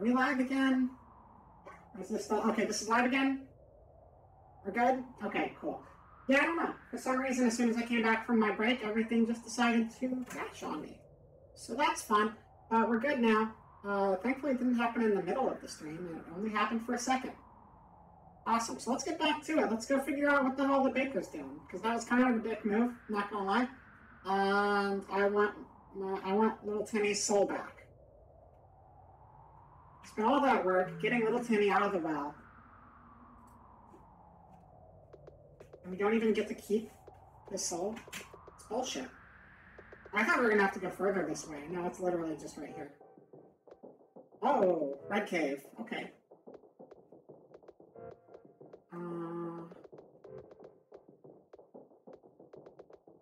We live again? Is this still okay? This is live again. We're good. Okay, cool. Yeah, I don't know. For some reason, as soon as I came back from my break, everything just decided to crash on me. So that's fun. Uh, we're good now. Uh, thankfully, it didn't happen in the middle of the stream. It only happened for a second. Awesome. So let's get back to it. Let's go figure out what the hell the baker's doing because that was kind of a dick move. Not gonna lie. And I want my, I want little Timmy's soul back. All that work getting little Timmy out of the well. And we don't even get to keep his soul. It's bullshit. I thought we were gonna have to go further this way. No, it's literally just right here. Oh, red cave. Okay. Uh,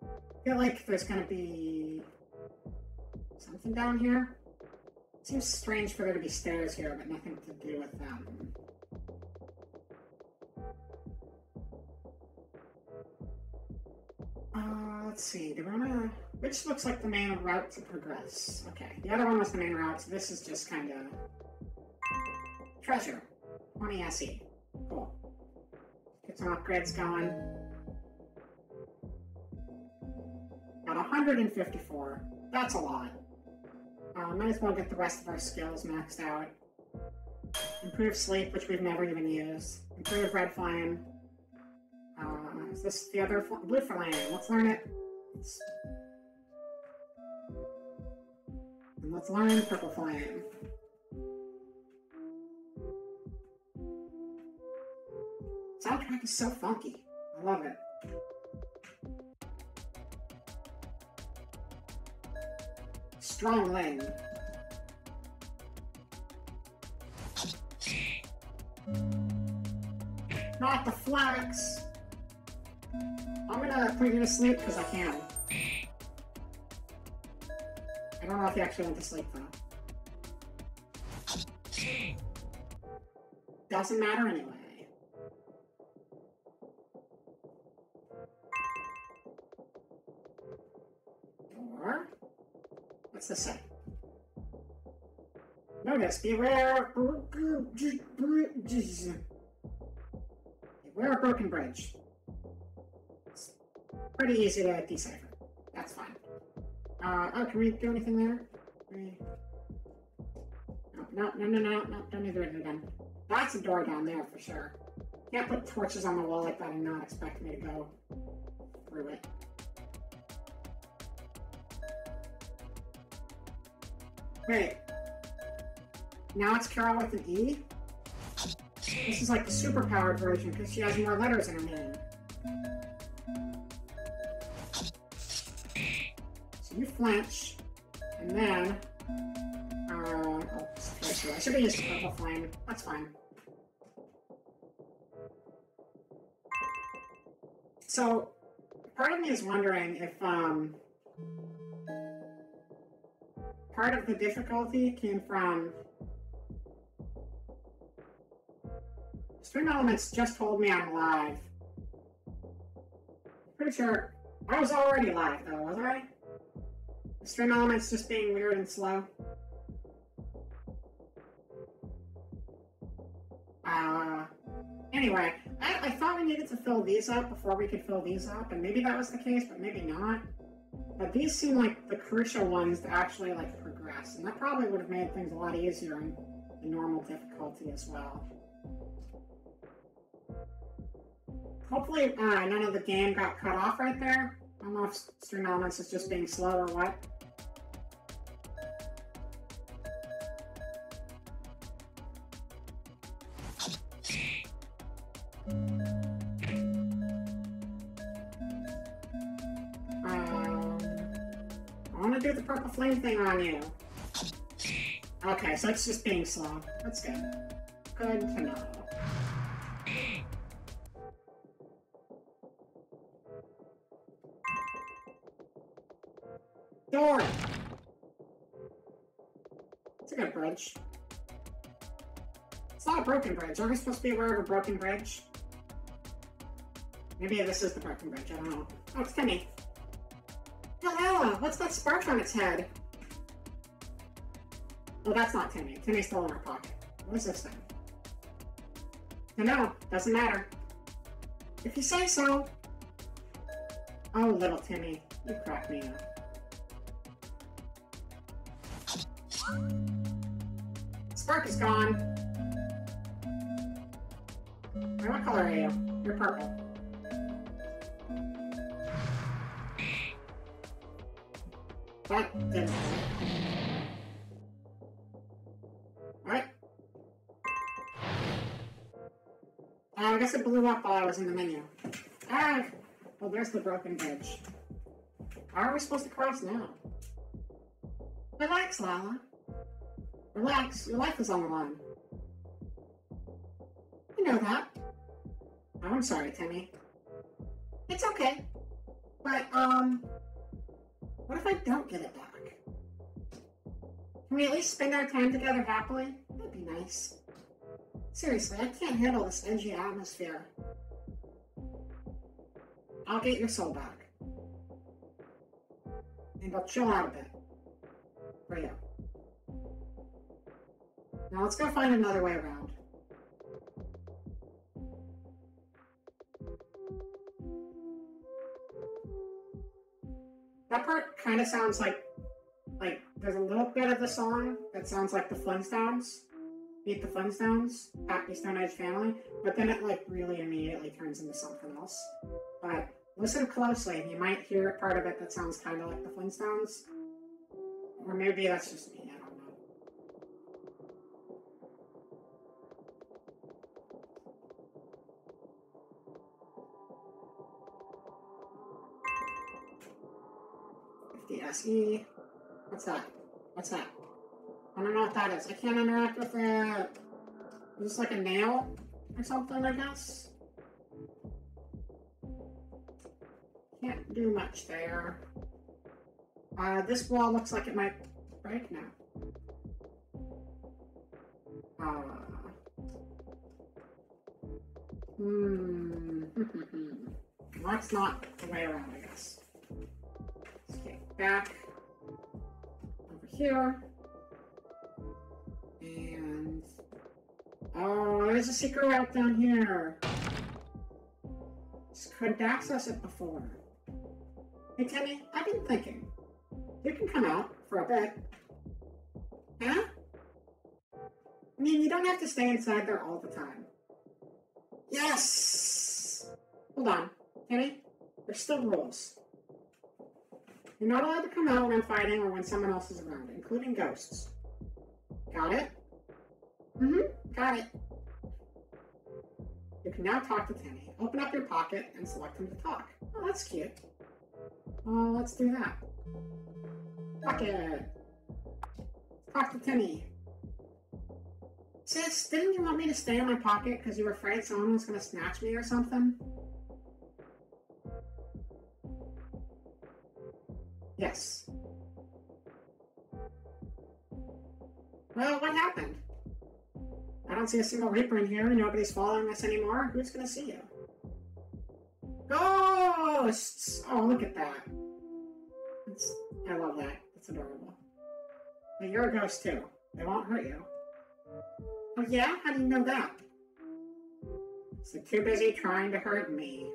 I feel like there's gonna be something down here. Seems strange for there to be stairs here, but nothing to do with them. Uh, let's see. Do we wanna... Which looks like the main route to progress. Okay, the other one was the main route, so this is just kind of... Treasure. 20 SE. Cool. Get some upgrades going. Got 154. That's a lot. Uh, might as well get the rest of our skills maxed out. Improve sleep, which we've never even used. Improve red flame. Uh, is this the other blue flame? Let's learn it. Let's... And let's learn purple flame. Soundtrack is so funky. I love it. Strong Ling. Not the flags. I'm gonna put you to sleep because I can. I don't know if he actually went to sleep though. Doesn't matter anyway. This say? Notice, beware Beware a broken bridge. It's pretty easy to decipher. That's fine. Uh, oh, can we do anything there? We... No, no, no, no, no, don't need to do it again. That's a door down there for sure. Can't put torches on the wall like that and not expect me to go through it. Wait. Now it's Carol with an E? This is like the super-powered version because she has more letters in her name. So you flinch, and then... Uh, oh, I should be used purple flame. That's fine. So, part of me is wondering if, um... Part of the difficulty came from Stream Elements just told me I'm live. Pretty sure I was already live though, wasn't I? Stream Elements just being weird and slow. Uh, anyway, I, I thought we needed to fill these up before we could fill these up, and maybe that was the case, but maybe not. But these seem like the crucial ones to actually like progress, and that probably would have made things a lot easier in the normal difficulty as well. Hopefully, uh, none of the game got cut off right there. I don't know if Stream Elements is just being slow or what. Purple flame thing on you. Okay, so it's just being slow. That's good. Good to know. Door! It's a good bridge. It's not a broken bridge. Aren't we supposed to be aware of a broken bridge? Maybe this is the broken bridge, I don't know. Oh, it's Timmy. What's that spark on its head? Oh, that's not Timmy. Timmy's still in our pocket. What is this thing? No, doesn't matter. If you say so. Oh, little Timmy, you crack me up. Spark is gone. What color are you? You're purple. That didn't Alright. Uh, I guess it blew up while I was in the menu. Ah! Well, there's the broken bridge. How are we supposed to cross now? Relax, Lala. Relax, your life is on the line. You know that. Oh, I'm sorry, Timmy. It's okay. But, um, what if I don't get it back? Can we at least spend our time together happily? That'd be nice. Seriously, I can't handle this edgy atmosphere. I'll get your soul back. And I'll chill out a bit. For you. Now let's go find another way around. That part kind of sounds like, like, there's a little bit of the song that sounds like the Flintstones. Meet the Flintstones, Happy Stone Age Family, but then it, like, really immediately turns into something else. But listen closely, and you might hear a part of it that sounds kind of like the Flintstones. Or maybe that's just me, SE. What's that? What's that? I don't know what that is. I can't interact with it. Is this like a nail or something, I guess? Can't do much there. Uh, this wall looks like it might break now. Uh, hmm. That's not the way around, I guess. Back over here. And oh, there's a secret route down here. Just couldn't access it before. Hey Timmy, I've been thinking. You can come out for a bit. Huh? I mean, you don't have to stay inside there all the time. Yes! Hold on, Timmy. There's still rules. You're not allowed to come out when I'm fighting or when someone else is around, including ghosts. Got it? Mm-hmm, got it. You can now talk to Timmy. Open up your pocket and select him to talk. Oh, that's cute. Well, let's do that. Pocket. Talk to Timmy. Sis, didn't you want me to stay in my pocket because you were afraid someone was going to snatch me or something? Yes. Well, what happened? I don't see a single Reaper in here. Nobody's following us anymore. Who's going to see you? Ghosts! Oh, look at that. It's, I love that. That's adorable. But you're a ghost too. They won't hurt you. Oh yeah? How do you know that? So too busy trying to hurt me.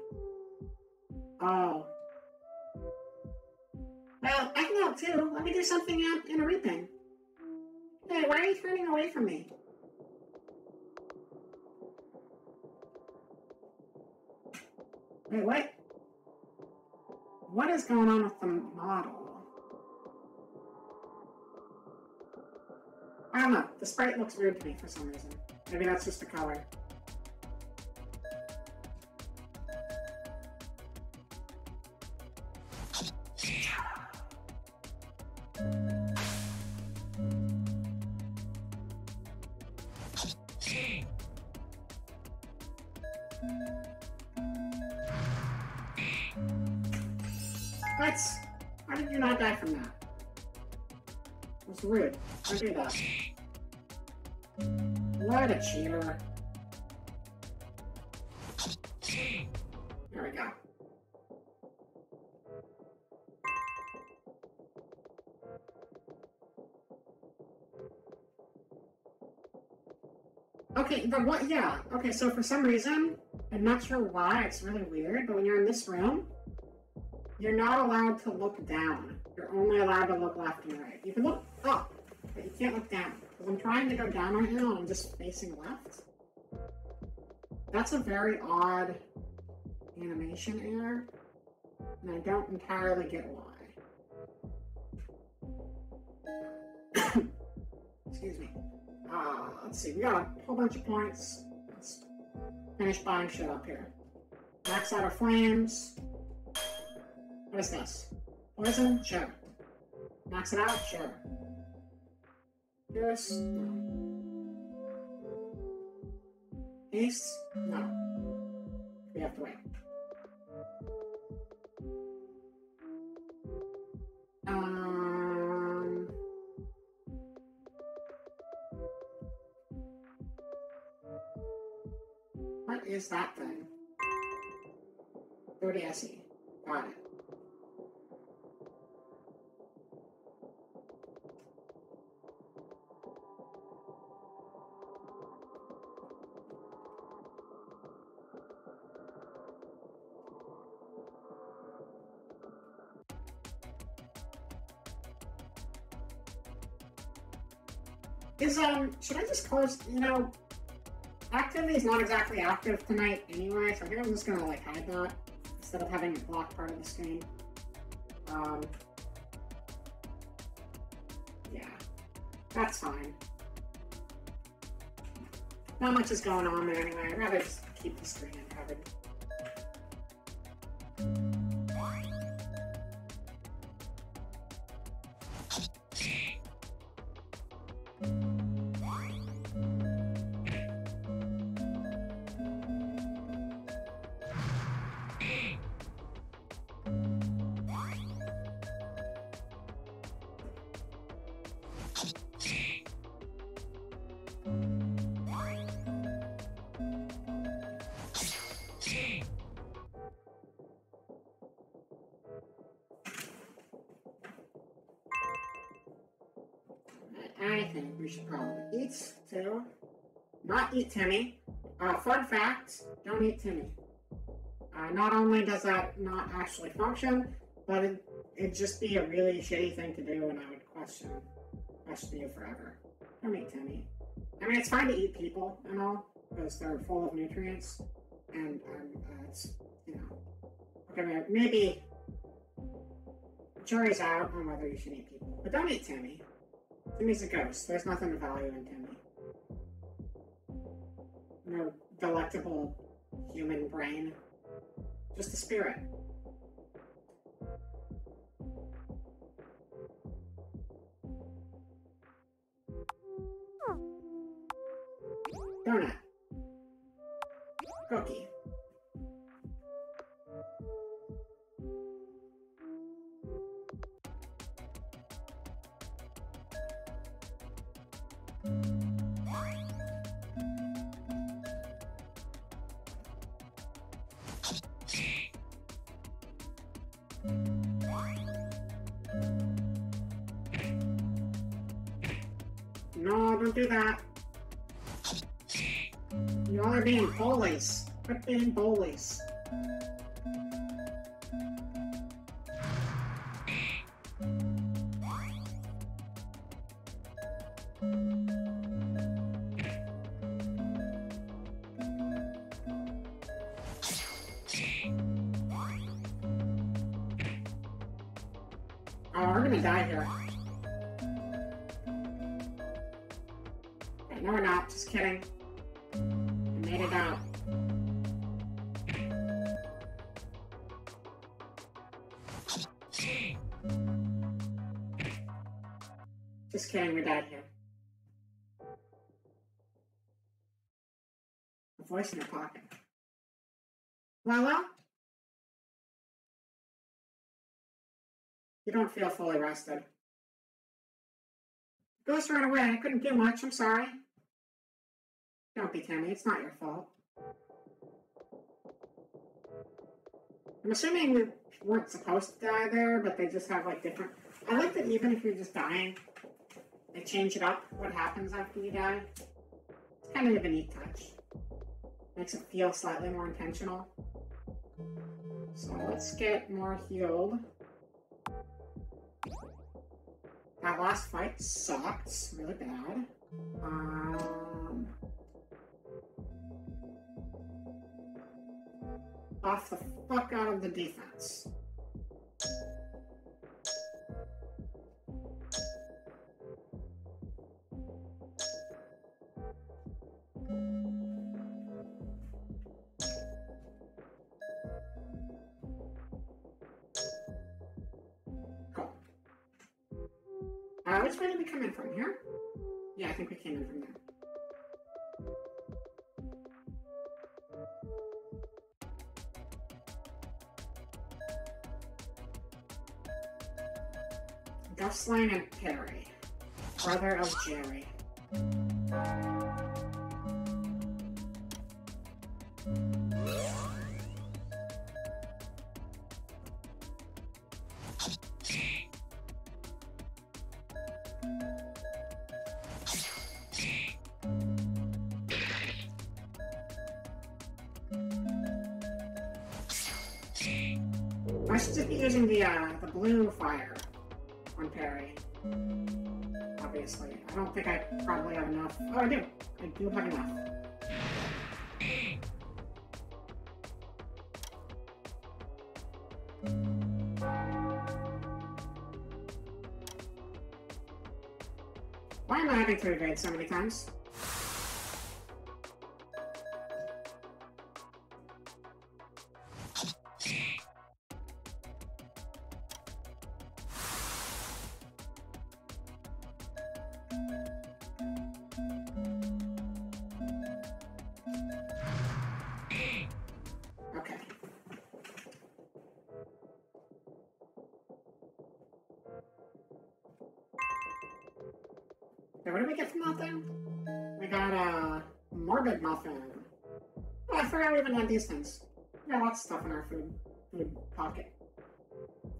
Oh. Well, I can help too. Let me do something uh, in a reaping. Hey, why are you turning away from me? Wait, what? What is going on with the model? I don't know. The sprite looks weird to me for some reason. Maybe that's just the color. Okay, so for some reason, I'm not sure why. It's really weird, but when you're in this room, you're not allowed to look down. You're only allowed to look left and right. You can look up, but you can't look down. Because I'm trying to go down right now, and I'm just facing left. That's a very odd animation error, and I don't entirely get why. Excuse me. Uh, let's see, we got a whole bunch of points. Finish buying shit up here. Max out of flames. What is this? Poison? Sure. Max it out? Sure. This? No. Haste? No. We have to wait. Is that thing? 30 SE. Got it. Is um should I just close you know activity is not exactly active tonight anyway, so I think I'm just gonna like hide that instead of having it block part of the screen. Um Yeah. That's fine. Not much is going on there anyway. I'd rather just keep the screen uncovered. I think we eat too. Not eat Timmy. Uh, fun fact, don't eat Timmy. Uh, not only does that not actually function, but it, it'd just be a really shitty thing to do and I would question, question you forever. Don't eat Timmy. I mean, it's fine to eat people and all, because they're full of nutrients, and um, uh, it's, you know, okay, maybe jury's out on whether you should eat people, but don't eat Timmy. Timmy's a ghost. There's nothing of value in Timmy. No delectable human brain. Just a spirit. Donut. Cookie. Don't do that. You all are being bullies. Quit being bullies. Just kidding, we died here. A voice in your pocket. Lala? You don't feel fully rested. Ghost ran away. I couldn't do much. I'm sorry. Don't be Timmy. It's not your fault. I'm assuming we weren't supposed to die there, but they just have like different. I like that even if you're just dying, they change it up. What happens after you die? It's kind of a neat touch. Makes it feel slightly more intentional. So let's get more healed. That last fight sucked really bad. Um, off the fuck out of the defense. Cool. Uh, which way did we come in from here? Yeah, I think we came in from there. Gusline and Perry, brother of Jerry. I should just be using the uh, the blue fire on Perry. Obviously, I don't think I probably have enough. Oh, I do. I do have enough. Why am I having to evade so many times?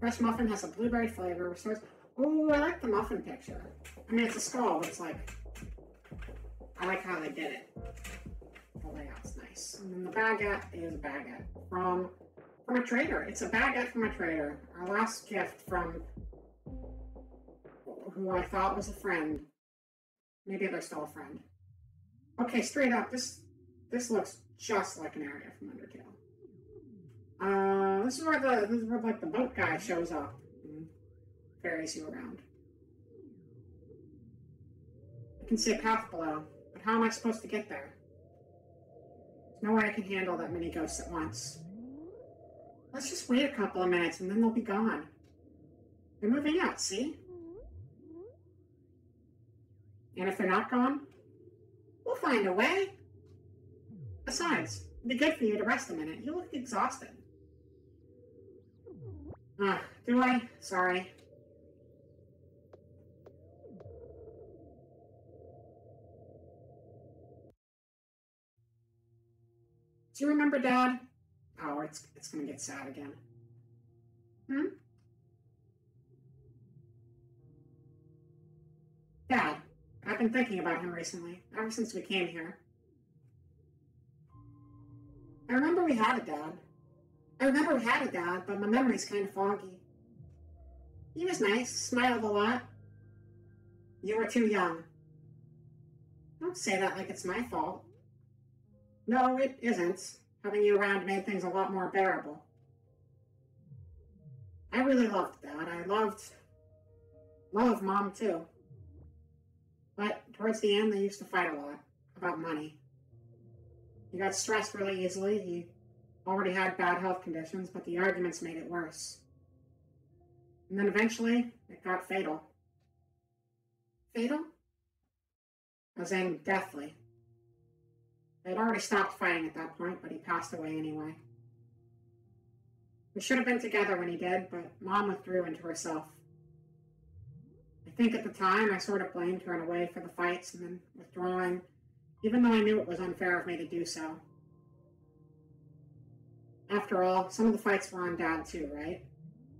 Fresh muffin has a blueberry flavor. Restores. Ooh, I like the muffin picture. I mean, it's a skull, but it's like I like how they did it. The layout's nice. And then the baguette is a baguette from from a trader. It's a baguette from a trader. Our last gift from who I thought was a friend. Maybe they're still a friend. Okay, straight up, this this looks just like an area from Undertale. Uh, this is where the this is where like the boat guy shows up and ferries you around. I can see a path below, but how am I supposed to get there? There's no way I can handle that many ghosts at once. Let's just wait a couple of minutes and then they'll be gone. They're moving out, see? And if they're not gone, we'll find a way. Besides, it'd be good for you to rest a minute. You look exhausted. Ah, do I? Sorry. Do you remember Dad? Oh, it's it's gonna get sad again. Hmm? Dad, I've been thinking about him recently, ever since we came here. I remember we had a dad. I remember a dad, but my memory's kind of foggy. He was nice, smiled a lot. You were too young. Don't say that like it's my fault. No, it isn't. Having you around made things a lot more bearable. I really loved Dad. I loved loved Mom too. But towards the end, they used to fight a lot about money. He got stressed really easily. He already had bad health conditions, but the arguments made it worse. And then eventually, it got fatal. Fatal? As in deathly. They'd already stopped fighting at that point, but he passed away anyway. We should have been together when he did, but Mom withdrew into herself. I think at the time I sort of blamed her in a way for the fights and then withdrawing, even though I knew it was unfair of me to do so. After all, some of the fights were on Dad too, right?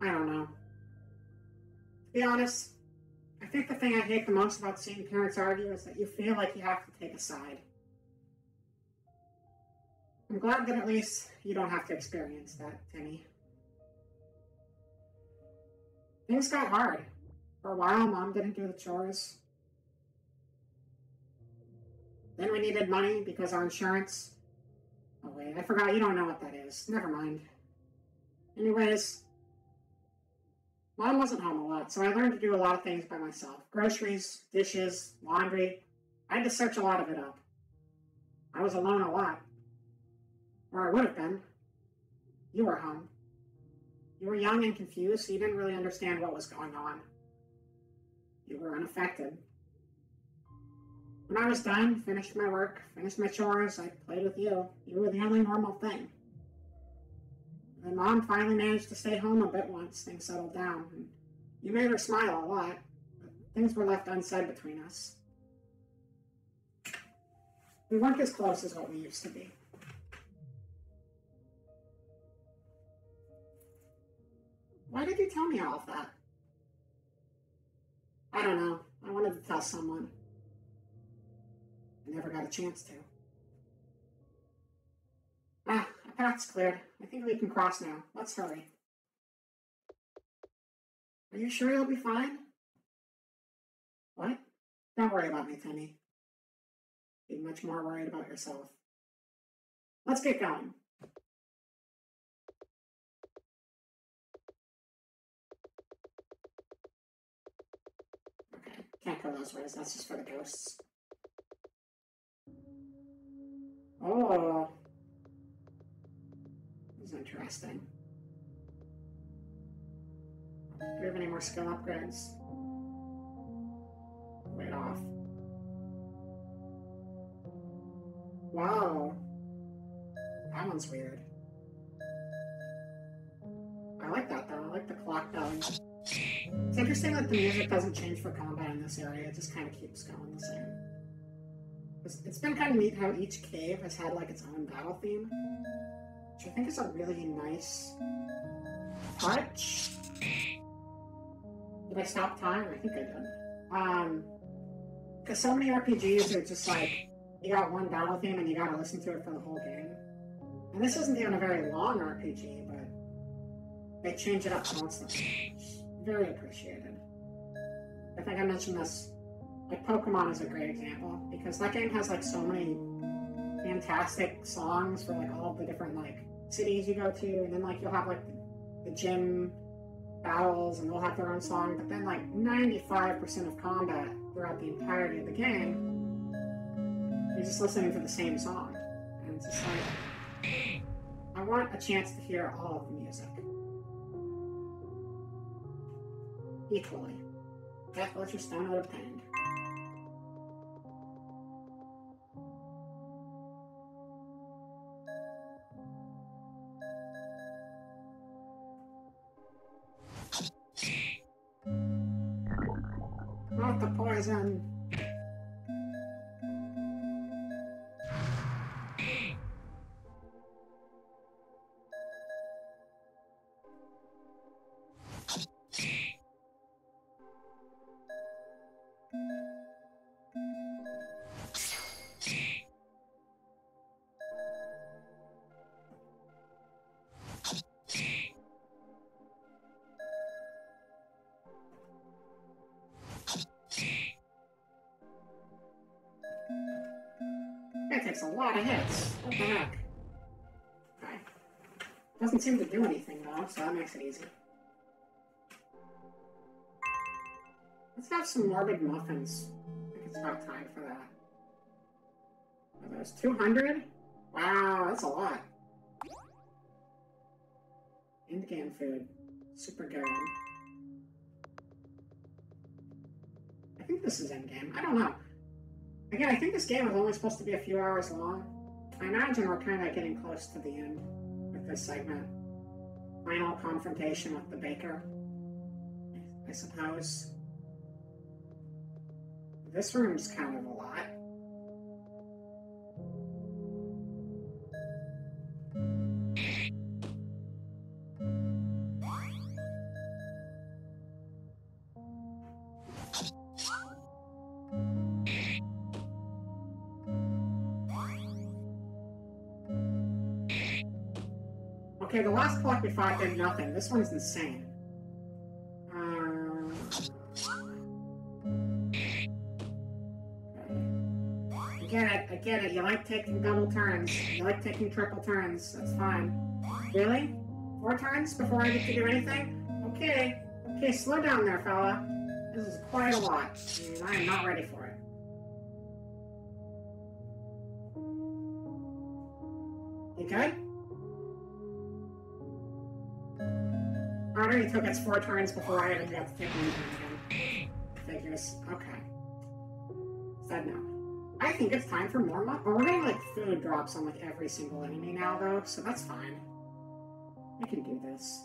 I don't know. To be honest, I think the thing I hate the most about seeing parents argue is that you feel like you have to take a side. I'm glad that at least you don't have to experience that, Timmy. Things got hard. For a while, Mom didn't do the chores. Then we needed money because our insurance. I forgot you don't know what that is. Never mind. Anyways, Mom wasn't home a lot, so I learned to do a lot of things by myself groceries, dishes, laundry. I had to search a lot of it up. I was alone a lot. Or I would have been. You were home. You were young and confused, so you didn't really understand what was going on. You were unaffected. When I was done, finished my work, finished my chores, I played with you. You were the only normal thing. And mom finally managed to stay home a bit once things settled down. And you made her smile a lot, but things were left unsaid between us. We weren't as close as what we used to be. Why did you tell me all of that? I don't know. I wanted to tell someone. I never got a chance to. Ah, our path's cleared. I think we can cross now. Let's hurry. Are you sure you'll be fine? What? Don't worry about me, Timmy. Be much more worried about yourself. Let's get going. Okay, can't go those ways. That's just for the ghosts. Oh. This is interesting. Do we have any more skill upgrades? Wait off. Wow. That one's weird. I like that though. I like the clock belling. It's interesting that the music doesn't change for combat in this area. It just kind of keeps going the same. It's, been kind of neat how each cave has had like its own battle theme, which I think is a really nice touch. Did I stop time? I think I did. Um, because so many RPGs are just like you got one battle theme and you gotta listen to it for the whole game. And this isn't even a very long RPG, but they change it up constantly. Very appreciated. I think I mentioned this. Like Pokemon is a great example because that game has like so many fantastic songs for like all the different like cities you go to, and then like you'll have like the gym battles and they'll have their own song, but then like 95% of combat throughout the entirety of the game you're just listening to the same song. And it's just like, I want a chance to hear all of the music. Equally. Death lets your stone out That takes a lot of hits. What the heck? Okay. Doesn't seem to do anything though, so that makes it easy. Let's have some morbid muffins. I think it's about time for that. Are those 200? Wow, that's a lot. In-game food. Super good. I think this is in-game. I don't know. Again, I think this game is only supposed to be a few hours long. I imagine we're kind of getting close to the end with this segment. Final confrontation with the baker, I suppose. This room's kind of a lot. Okay, the last clock we fought did nothing. This one's insane. Like taking double turns. You like taking triple turns. That's fine. Really? Four turns before I get to do anything? Okay. Okay, slow down there, fella. This is quite a lot, and I am not ready for it. You good? I already took its four turns before I even got to take one turn again. Figures. Okay. Said no. I think it's time for more mo- We're getting like food drops on like every single enemy now though, so that's fine. I can do this.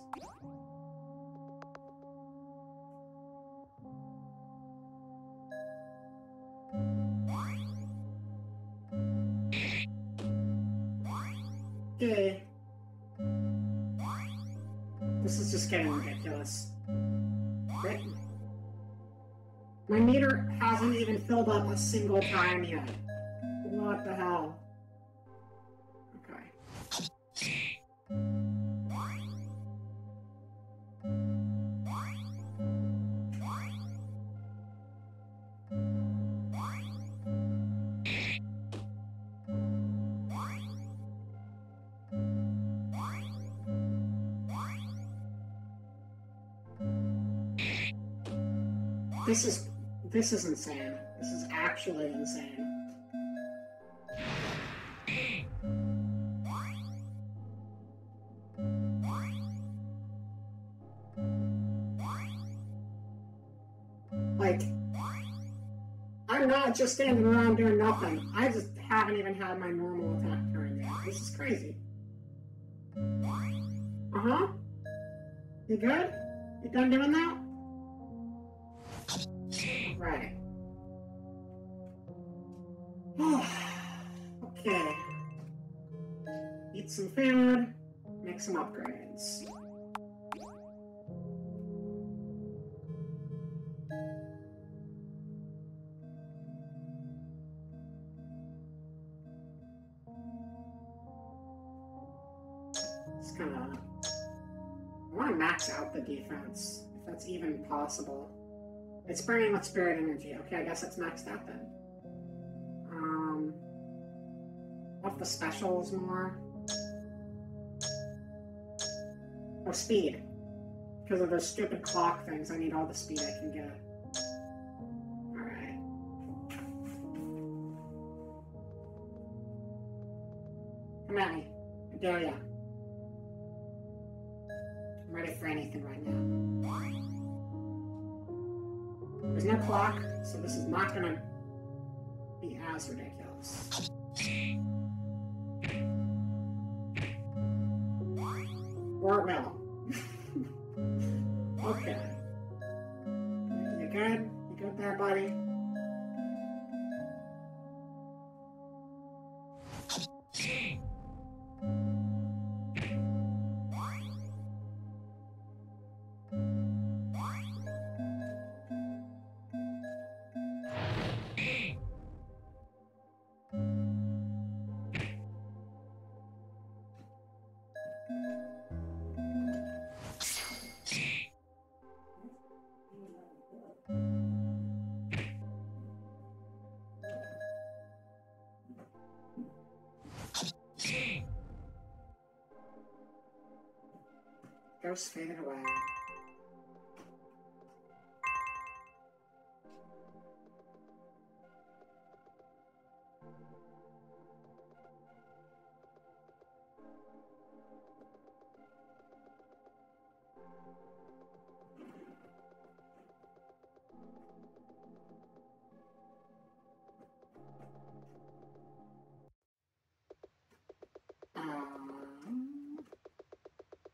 Filled up a single time yet. What the hell? Okay. This is this is insane. Actually insane. Like, I'm not just standing around doing nothing. I just haven't even had my normal attack turn yet. This is crazy. Uh huh. You good? You done doing that? Upgrades. Of. I want to max out the defense, if that's even possible. It's burning with spirit energy. Okay, I guess it's maxed out then. Um, off the specials more. Speed. Because of those stupid clock things, I need all the speed I can get. Alright. Come at me. I dare ya. I'm ready for anything right now. There's no clock, so this is not gonna be as ridiculous. Or it will. Ghost faded away.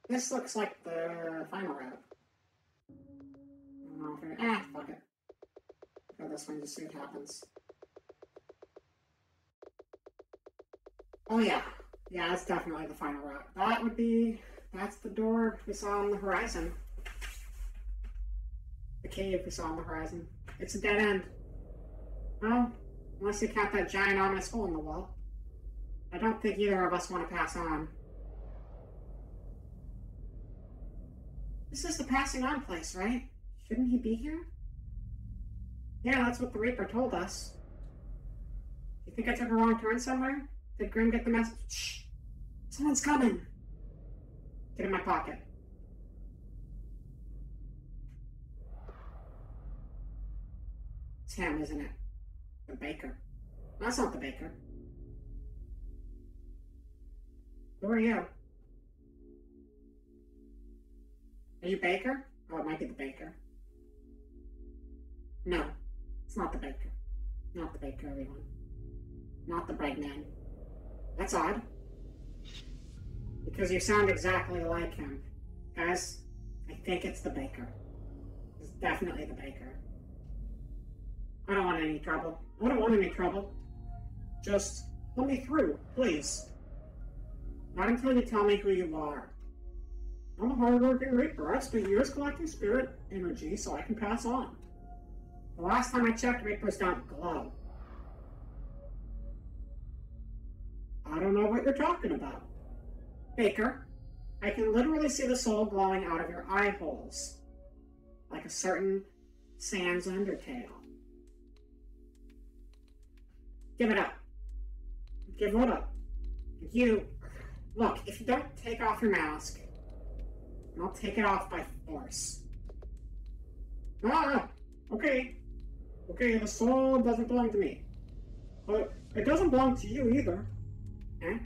This looks like the final route. Ah, fuck it. Go this one, just see what happens. Oh yeah. Yeah, that's definitely the final route. That would be... That's the door we saw on the horizon. The cave we saw on the horizon. It's a dead end. Well, unless you count that giant ominous hole in the wall. I don't think either of us want to pass on. This is the passing on place, right? Shouldn't he be here? Yeah, that's what the Reaper told us. You think I took a wrong turn somewhere? Did Grim get the message? Shh! Someone's coming! Get in my pocket. It's him, isn't it? The baker. That's not the baker. Who are you? Are you Baker? Oh, it might be the baker. No, it's not the baker. Not the baker, everyone. Not the bread man. That's odd. Because you sound exactly like him. Guys, I think it's the baker. It's definitely the baker. I don't want any trouble. I don't want any trouble. Just let me through, please. Not until you tell me who you are. I'm a hardworking reaper. I spent years collecting spirit energy so I can pass on. The last time I checked, reapers don't glow. I don't know what you're talking about. Baker, I can literally see the soul glowing out of your eye holes, like a certain Sans Undertale. Give it up. Give what up? You. Look, if you don't take off your mask, I'll take it off by force. Ah, okay. Okay, the soul doesn't belong to me. But it doesn't belong to you either. Eh?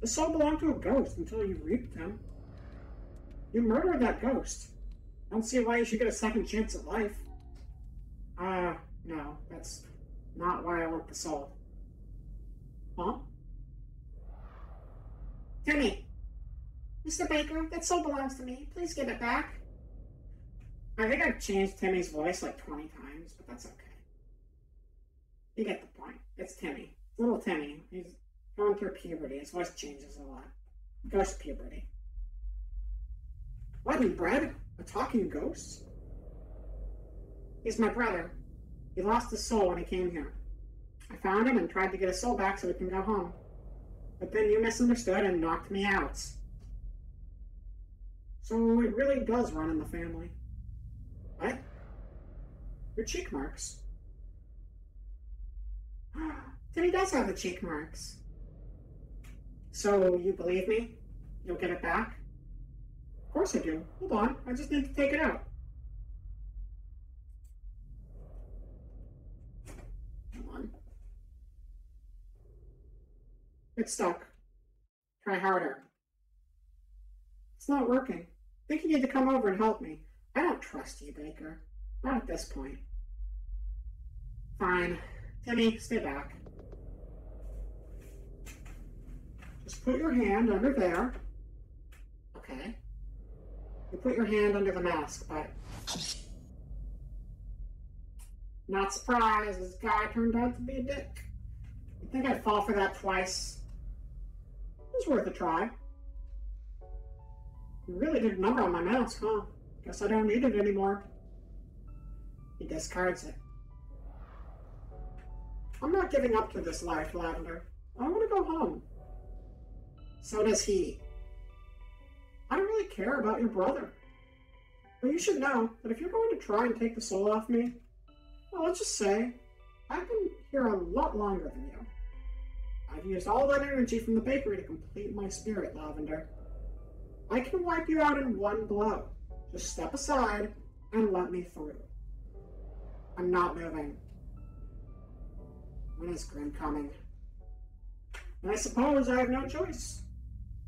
The soul belonged to a ghost until you reaped them. You murdered that ghost. I don't see why you should get a second chance at life. Ah, uh, no, that's not why I want the soul. Huh? Timmy, Mr. Baker, that soul belongs to me. Please give it back. I think I've changed Timmy's voice like 20 times, but that's okay. You get the point. It's Timmy. Little Timmy. He's going through puberty. His voice changes a lot. Ghost puberty. What in bread? A talking ghost? He's my brother. He lost his soul when he came here. I found him and tried to get his soul back so he can go home. But then you misunderstood and knocked me out. So it really does run in the family. What? Your cheek marks. Timmy does have the cheek marks. So you believe me? You'll get it back? Of course I do. Hold on, I just need to take it out. Come on. It's stuck. Try harder. It's not working think you need to come over and help me. I don't trust you, Baker. Not at this point. Fine. Timmy, stay back. Just put your hand under there. Okay. You put your hand under the mask, but... Not surprised, this guy turned out to be a dick. You think I'd fall for that twice? It was worth a try. Really did number on my mask, huh? Guess I don't need it anymore. He discards it. I'm not giving up to this life, Lavender. I want to go home. So does he. I don't really care about your brother. But you should know that if you're going to try and take the soul off me, well, let's just say, I've been here a lot longer than you. I've used all that energy from the bakery to complete my spirit, Lavender. I can wipe you out in one blow. Just step aside and let me through. I'm not moving. When is Grim coming? And I suppose I have no choice.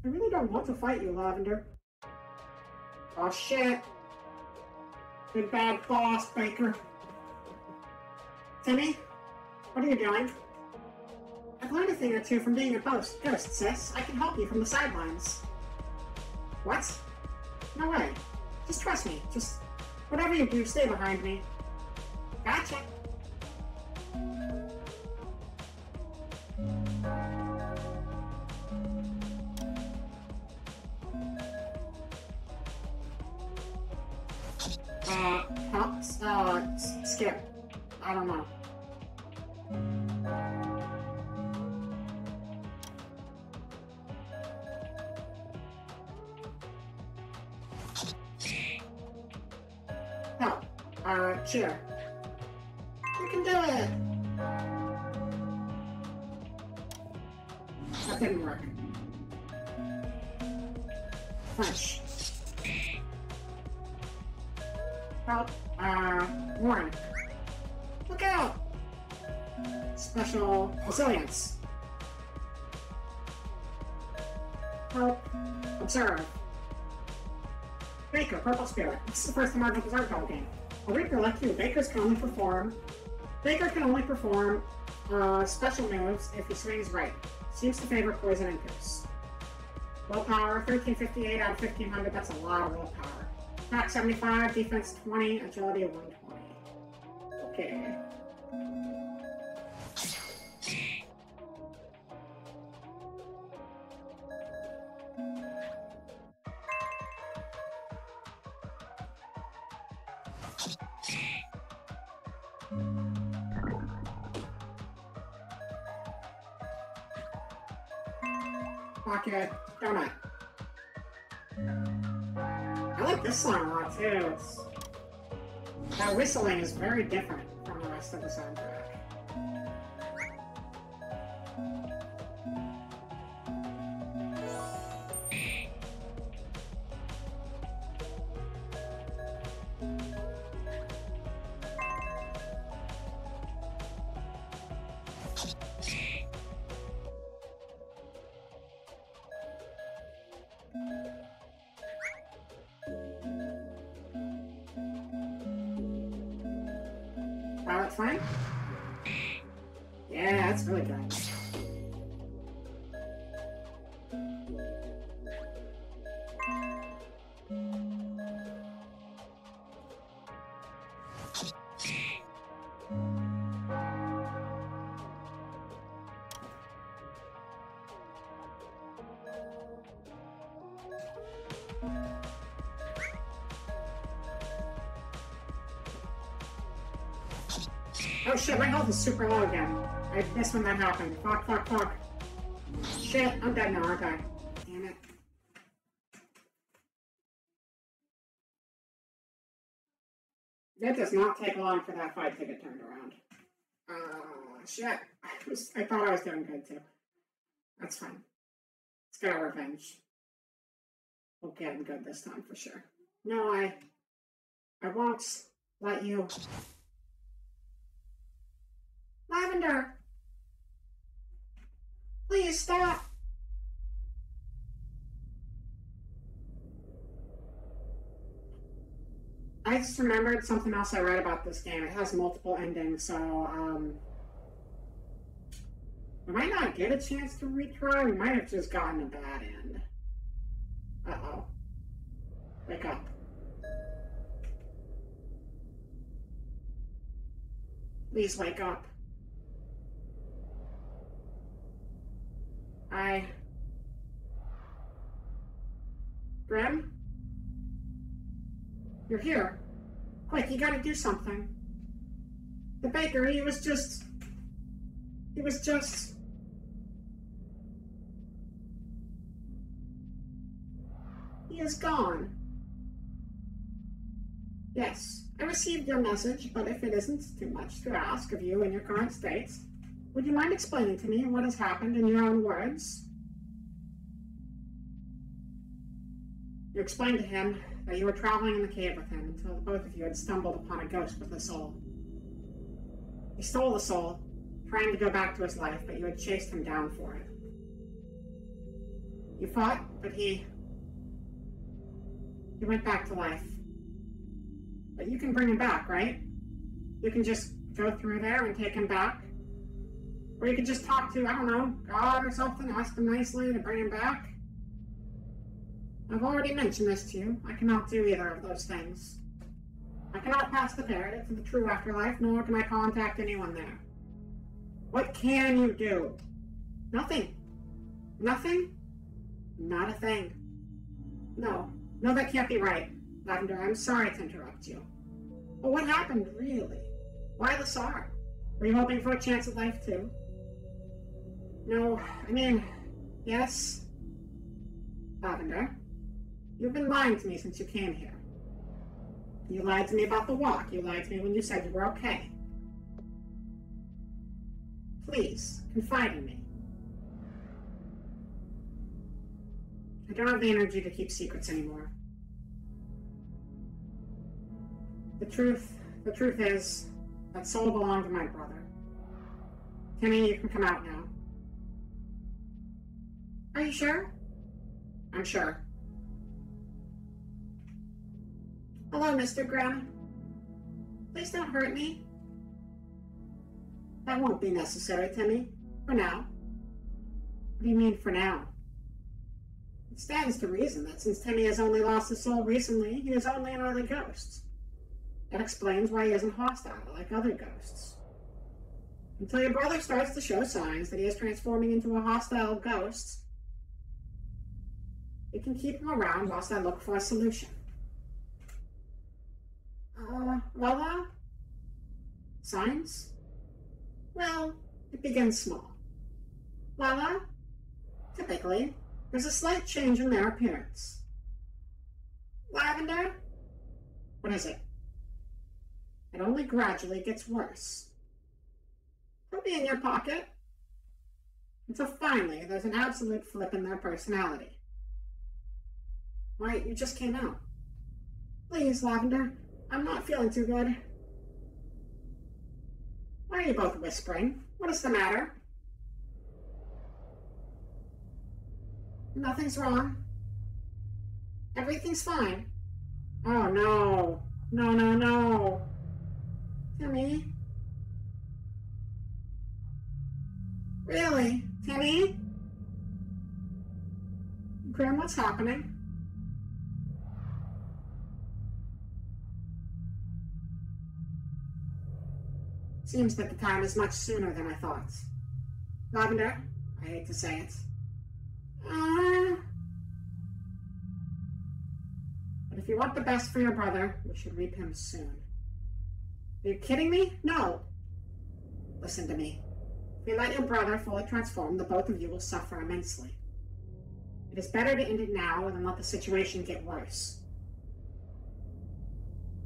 I really don't want to fight you, Lavender. Oh shit. Good bad boss, Baker. Timmy, what are you doing? I've learned a thing or two from being a ghost, ghost, sis. I can help you from the sidelines. What? No way. Just trust me. Just whatever you do, stay behind me. Gotcha. Uh, helps, uh, skip. Cheer. You can do it! That didn't work. Punch. Help. Uh, warn. Look out! Special resilience. Help. Observe. Baker, Purple Spirit. This is the first Marvel Bizarre Call game. A like you, Baker's can only perform. Baker can only perform uh, special moves if he swings right. Seems to favor poison and goose. Willpower, 1358 out of 1500, that's a lot of willpower. Attack 75, defense 20, agility 120. Okay. Flame? Yeah, that's really good. Super low again. I missed when that happened. Fuck, fuck, fuck. Shit, I'm dead now, aren't I? Damn it. That does not take long for that fight to get turned around. Uh, shit. I, was, I thought I was doing good too. That's fine. Let's get our revenge. We'll get him good this time for sure. No, I. I won't let you. Lavender! Please stop! I just remembered something else I read about this game. It has multiple endings, so, um. We might not get a chance to retry. We might have just gotten a bad end. Uh oh. Wake up. Please wake up. I. Grim? You're here. Quick, you gotta do something. The baker, he was just. He was just. He is gone. Yes, I received your message, but if it isn't too much to ask of you in your current state, would you mind explaining to me what has happened in your own words? You explained to him that you were traveling in the cave with him until both of you had stumbled upon a ghost with a soul. He stole the soul, trying to go back to his life, but you had chased him down for it. You fought, but he. He went back to life. But you can bring him back, right? You can just go through there and take him back. Or you could just talk to, I don't know, God or something, ask him nicely to bring him back. I've already mentioned this to you. I cannot do either of those things. I cannot pass the parrot to the true afterlife, nor can I contact anyone there. What can you do? Nothing. Nothing? Not a thing. No. No, that can't be right. Lavender, I'm sorry to interrupt you. But what happened, really? Why the sorrow? Were you hoping for a chance at life, too? No, I mean, yes. Lavender, you've been lying to me since you came here. You lied to me about the walk. You lied to me when you said you were okay. Please, confide in me. I don't have the energy to keep secrets anymore. The truth, the truth is, that soul belonged to my brother. Timmy, you can come out now. Are you sure? I'm sure. Hello, Mr. Graham. Please don't hurt me. That won't be necessary, Timmy. For now. What do you mean, for now? It stands to reason that since Timmy has only lost his soul recently, he is only an early ghost. That explains why he isn't hostile like other ghosts. Until your brother starts to show signs that he is transforming into a hostile ghost, you can keep him around whilst I look for a solution. Uh, Lola? Signs? Well, it begins small. Lala? Typically, there's a slight change in their appearance. Lavender? What is it? It only gradually gets worse. It'll be in your pocket. Until finally, there's an absolute flip in their personality. Why, you just came out. Please, Lavender, I'm not feeling too good. Why are you both whispering? What is the matter? Nothing's wrong. Everything's fine. Oh no. No, no, no. Timmy? Really? Timmy? Graham, what's happening? Seems that the time is much sooner than I thought. Lavender, I hate to say it. Uh, but if you want the best for your brother, we should reap him soon. Are you kidding me? No. Listen to me. If you let your brother fully transform, the both of you will suffer immensely. It is better to end it now than let the situation get worse.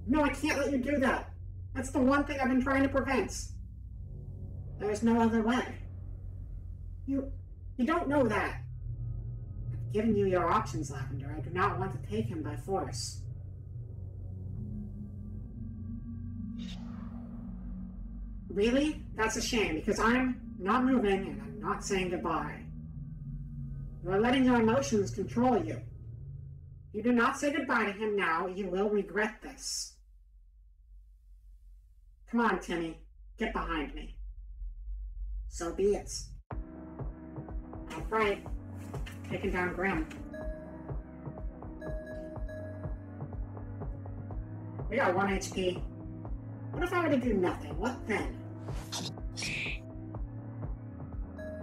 No, I can't let you do that. That's the one thing I've been trying to prevent. There is no other way. You you don't know that. I've given you your options, Lavender. I do not want to take him by force. Really? That's a shame, because I'm not moving and I'm not saying goodbye. You are letting your emotions control you. If you do not say goodbye to him now, you will regret this. Come on, Timmy. Get behind me. So be it. All right. Taking down Grimm. We got 1 HP. What if I were to do nothing? What then?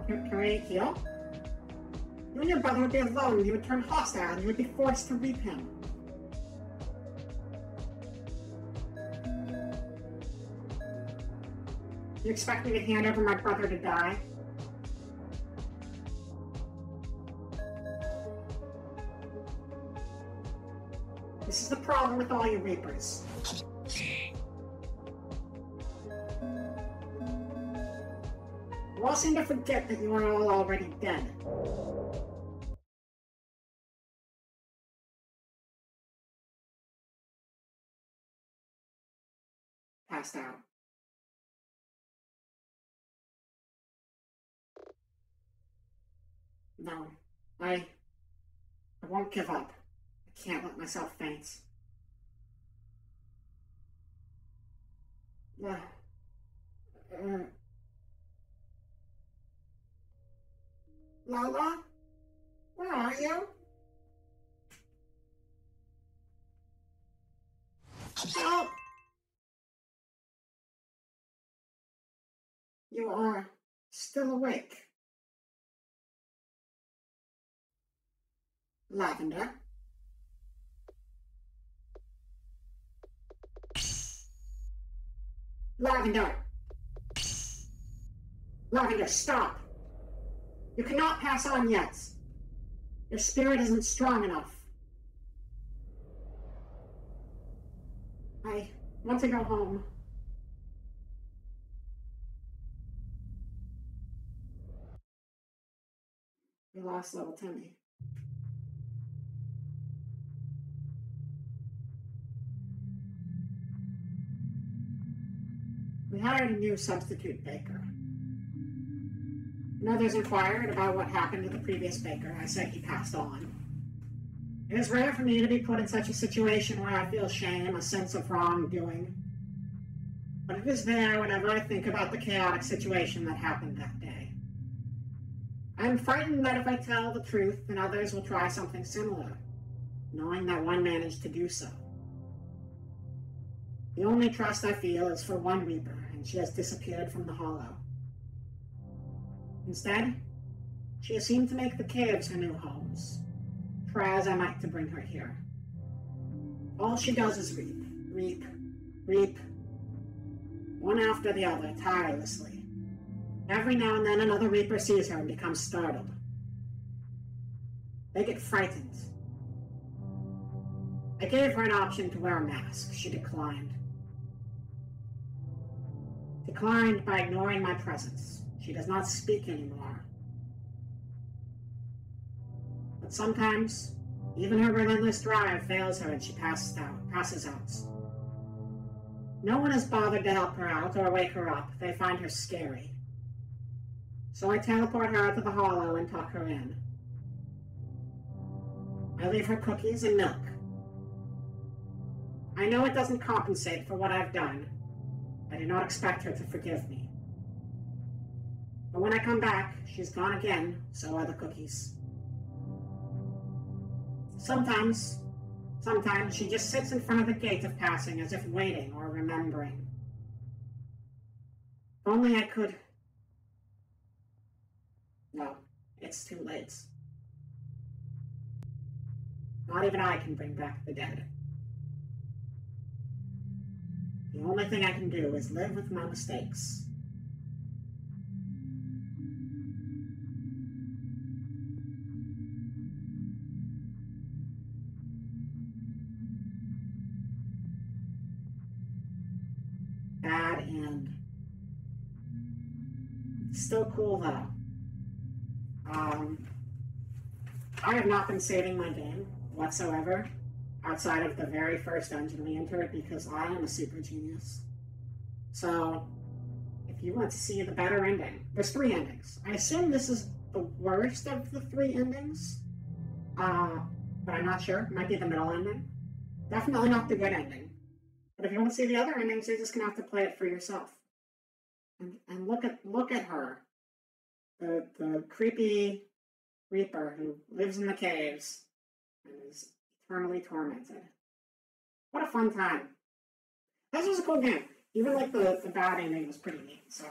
Can, can we heal? You and your brother would be alone. You would turn hostile. and You would be forced to reap him. You expect me to hand over my brother to die? This is the problem with all you Reapers. You all seem to forget that you are all already dead. Passed out. No, I. I won't give up. I can't let myself faint. Uh, uh, Lola? Where are you? Help! You are still awake. Lavender. Lavender. Lavender, stop. You cannot pass on yet. Your spirit isn't strong enough. I want to go home. We lost little Timmy. We hired a new substitute baker. Others inquired about what happened to the previous baker. I said he passed on. It is rare for me to be put in such a situation where I feel shame, a sense of wrongdoing. But it is there whenever I think about the chaotic situation that happened that day. I am frightened that if I tell the truth, then others will try something similar, knowing that one managed to do so. The only trust I feel is for one Reaper, and she has disappeared from the Hollow. Instead, she has seemed to make the caves her new homes. Try as I might to bring her here. All she does is reap, reap, reap, one after the other, tirelessly. Every now and then another reaper sees her and becomes startled. They get frightened. I gave her an option to wear a mask. She declined. Declined by ignoring my presence. She does not speak anymore. But sometimes, even her relentless drive fails her and she passes out. Passes out. No one has bothered to help her out or wake her up. They find her scary. So I teleport her to the hollow and tuck her in. I leave her cookies and milk. I know it doesn't compensate for what I've done. I did not expect her to forgive me. But when I come back, she's gone again, so are the cookies. Sometimes, sometimes she just sits in front of the gate of passing as if waiting or remembering. If only I could. No, it's too late. Not even I can bring back the dead. The only thing I can do is live with my mistakes. Bad end. Still cool though. Um, I have not been saving my game whatsoever outside of the very first dungeon we entered because I am a super genius. So, if you want to see the better ending, there's three endings. I assume this is the worst of the three endings, uh, but I'm not sure. Might be the middle ending. Definitely not the good ending. But if you want to see the other endings, you're just gonna have to play it for yourself. And and look at look at her, the the creepy reaper who lives in the caves and is eternally tormented. What a fun time. This was a cool game. Even like the, the bad ending was pretty neat. So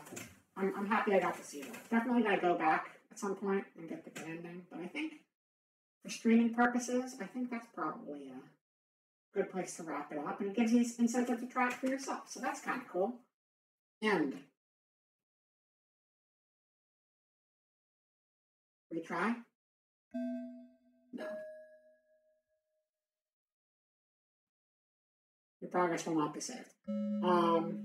I'm, I'm happy I got to see that. Definitely gotta go back at some point and get the good ending. But I think for streaming purposes, I think that's probably a good place to wrap it up. And it gives you incentive to try it for yourself. So that's kind of cool. End. Retry? No. Your progress will not be saved. Um,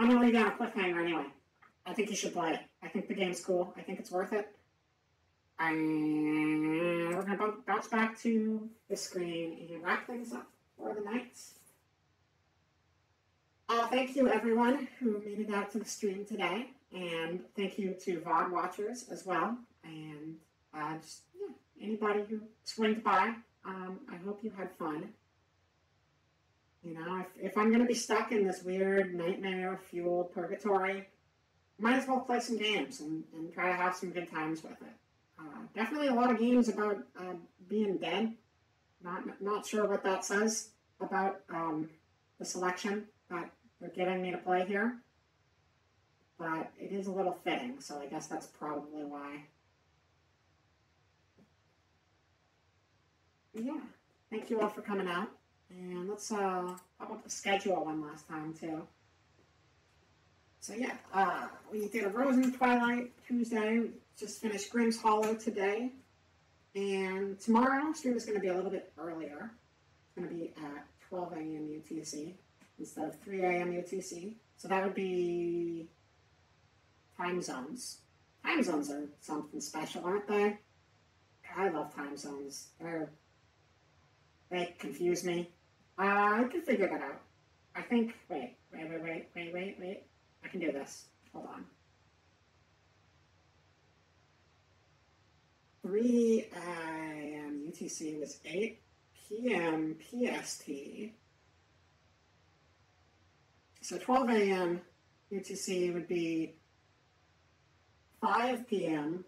I'm gonna leave you on a cliffhanger anyway. I think you should play it. I think the game's cool. I think it's worth it. And we're gonna bounce back to the screen and wrap things up for the night. Uh, thank you everyone who made it out to the stream today, and thank you to VOD watchers as well, and uh, just yeah, anybody who swinged by. Um, I hope you had fun. You know, if, if I'm going to be stuck in this weird nightmare fueled purgatory, might as well play some games and, and try to have some good times with it. Uh, definitely a lot of games about uh, being dead. Not not sure what that says about um, the selection that they're giving me to play here, but it is a little fitting. So I guess that's probably why. Yeah, thank you all for coming out, and let's uh, pop up the schedule one last time too. So yeah, uh, we did a Rose Twilight Tuesday. Just finished Grimm's Hollow today, and tomorrow stream is going to be a little bit earlier. It's going to be at 12 a.m. UTC instead of 3 a.m. UTC. So that would be time zones. Time zones are something special, aren't they? I love time zones. They're they confuse me. Uh, I can figure that out. I think. Wait, wait, wait, wait, wait, wait, wait. I can do this. Hold on. 3 a.m. UTC was 8 p.m. PST. So 12 a.m. UTC would be 5 p.m.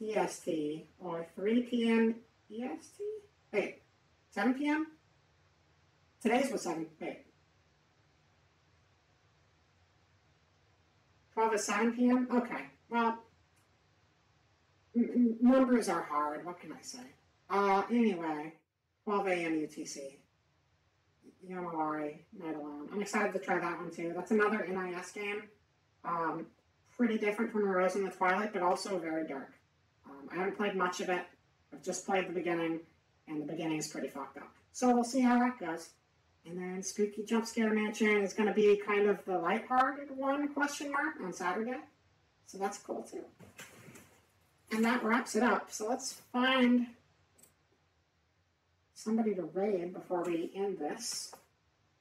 PST or 3 p.m. EST? Wait, 7 p.m.? Today's was 7. Wait. 12 is 7 p.m.? Okay. Well, numbers are hard. What can I say? Uh, anyway, 12 a.m. UTC. Yomawari, Night Alone. I'm excited to try that one too. That's another NIS game. Um, pretty different from Rose in the Twilight, but also very dark. Um, I haven't played much of it. I've just played the beginning, and the beginning is pretty fucked up. So we'll see how that goes. And then Spooky Jump Scare Mansion is going to be kind of the lighthearted one, question mark, on Saturday. So that's cool too. And that wraps it up. So let's find somebody to raid before we end this.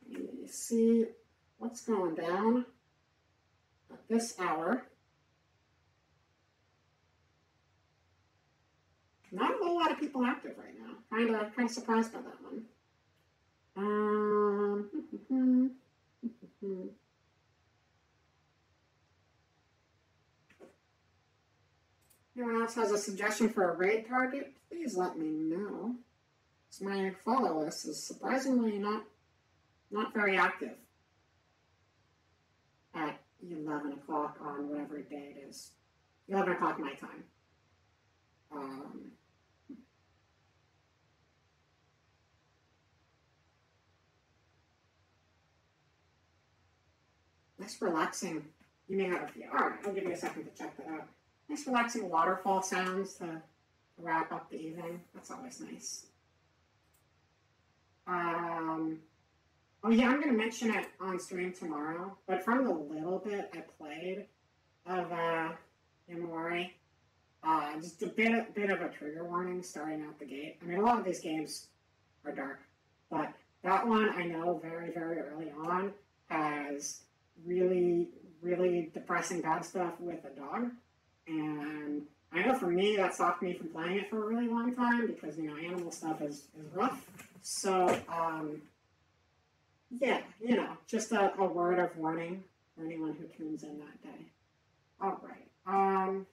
You see what's going down at this hour. Not a whole lot of people active right now. Kind of, kind of surprised by that one. Um, anyone else has a suggestion for a raid target? Please let me know. So my follow list is surprisingly not not very active at 11 o'clock on whatever day it is. 11 o'clock my time. Um, nice relaxing. You may have a few. All right, I'll give you a second to check that out. Nice relaxing waterfall sounds to wrap up the evening. That's always nice. Um, oh yeah, I'm gonna mention it on stream tomorrow. But from the little bit I played of uh, Yomawari, uh, just a bit bit of a trigger warning starting out the gate. I mean, a lot of these games are dark, but that one I know very very early on has really really depressing bad stuff with a dog, and I know for me that stopped me from playing it for a really long time because you know animal stuff is, is rough. So um, yeah, you know, just a, a word of warning for anyone who tunes in that day. All right. Um,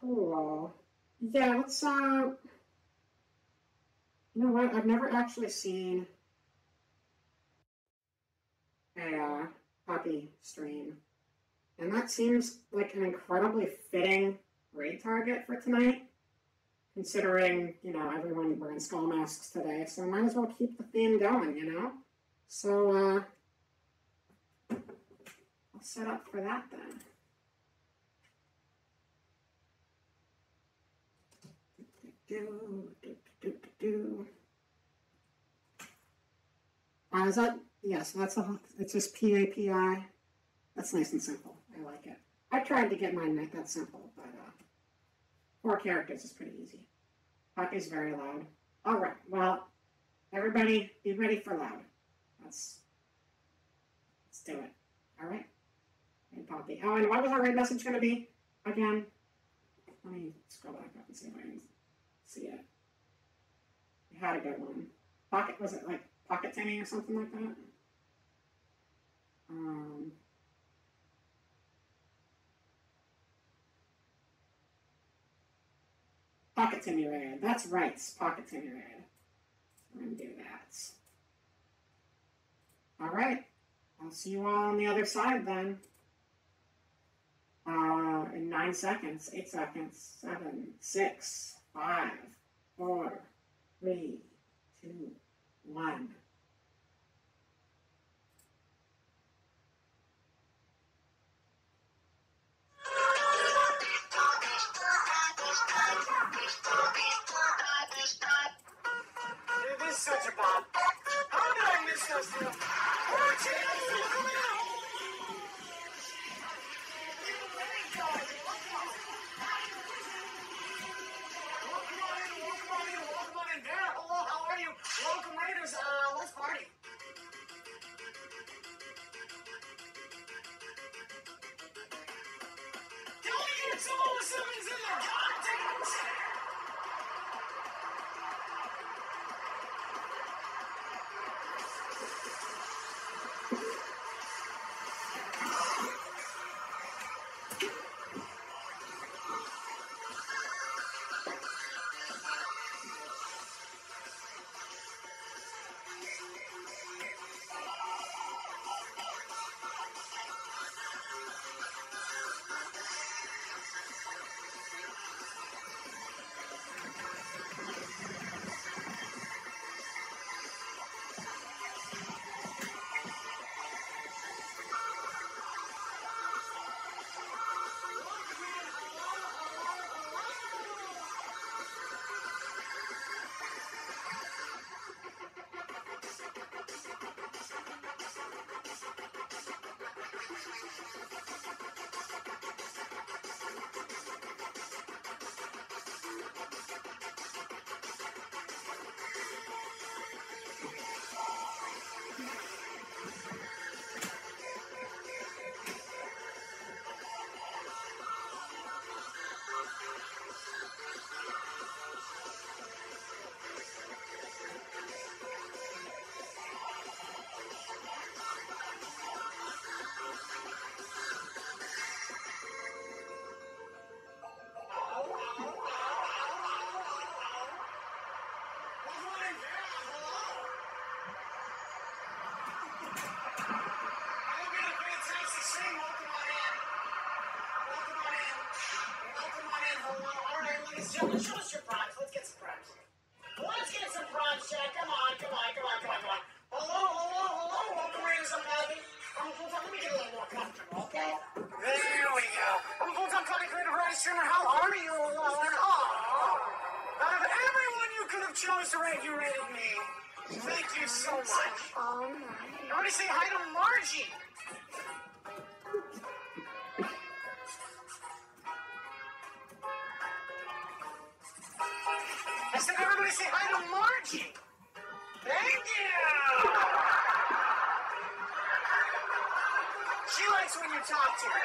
cool. Yeah, let's. Uh, you know what? I've never actually seen a uh, puppy stream. And that seems like an incredibly fitting raid target for tonight, considering, you know, everyone wearing skull masks today. So might as well keep the theme going, you know? So, uh, I'll set up for that then. Do, do, do, do. Uh, is that, yes, that's a, it's just PAPI. That's nice and simple. I like it. I tried to get mine that simple, but uh, four characters is pretty easy. Poppy's very loud. All right, well, everybody be ready for loud. Let's, let's do it. All right? And Poppy. Oh, and what was our raid message going to be again? Let me scroll back up and see if I can see it. We had a good one. Pocket, was it like Pocket Timmy or something like that? Um, Pocket Red. That's right, Pocket Red. We're going to do that. All right. I'll see you all on the other side then. Uh, in nine seconds, eight seconds, seven, six, five, four, three, two, one.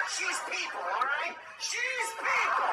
She's people, all right? She's people.